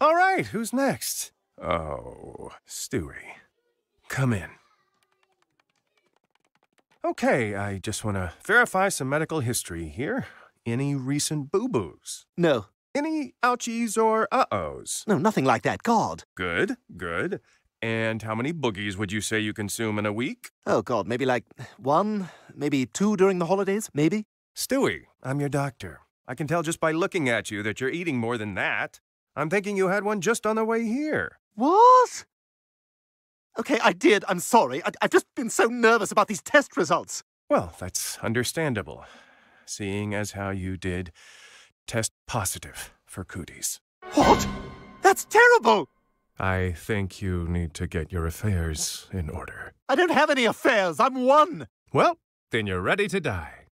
All right, who's next? Oh, Stewie. Come in. Okay, I just want to verify some medical history here. Any recent boo boos? No. Any ouchies or uh ohs? No, nothing like that. God. Good, good. And how many boogies would you say you consume in a week? Oh, God. Maybe like one, maybe two during the holidays, maybe? Stewie, I'm your doctor. I can tell just by looking at you that you're eating more than that. I'm thinking you had one just on the way here. What? Okay, I did. I'm sorry. I- I've just been so nervous about these test results. Well, that's understandable, seeing as how you did test positive for cooties. What? That's terrible! I think you need to get your affairs in order. I don't have any affairs. I'm one. Well, then you're ready to die.